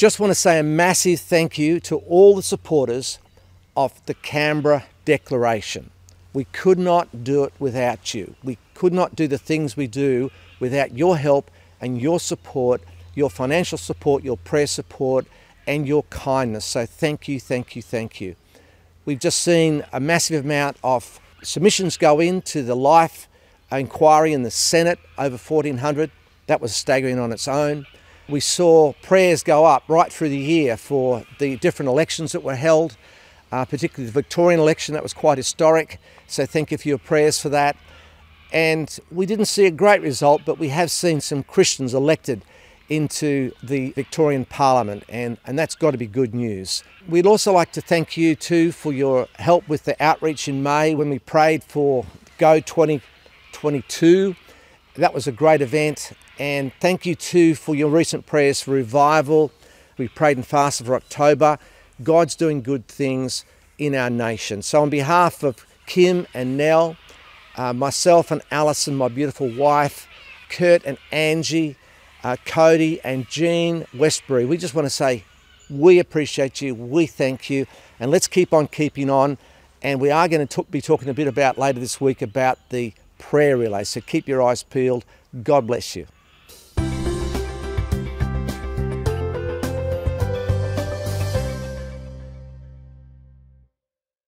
Just want to say a massive thank you to all the supporters of the Canberra Declaration. We could not do it without you. We could not do the things we do without your help and your support, your financial support, your prayer support, and your kindness. So thank you, thank you, thank you. We've just seen a massive amount of submissions go into the life inquiry in the Senate, over 1,400. That was staggering on its own. We saw prayers go up right through the year for the different elections that were held, uh, particularly the Victorian election, that was quite historic. So thank you for your prayers for that. And we didn't see a great result, but we have seen some Christians elected into the Victorian Parliament, and, and that's got to be good news. We'd also like to thank you too for your help with the outreach in May when we prayed for Go 2022. That was a great event, and thank you too for your recent prayers for revival. We prayed and fasted for October. God's doing good things in our nation. So, on behalf of Kim and Nell, uh, myself and Alison, my beautiful wife, Kurt and Angie, uh, Cody and Jean Westbury. We just want to say we appreciate you, we thank you, and let's keep on keeping on. And we are going to be talking a bit about later this week about the prayer relay. So keep your eyes peeled. God bless you.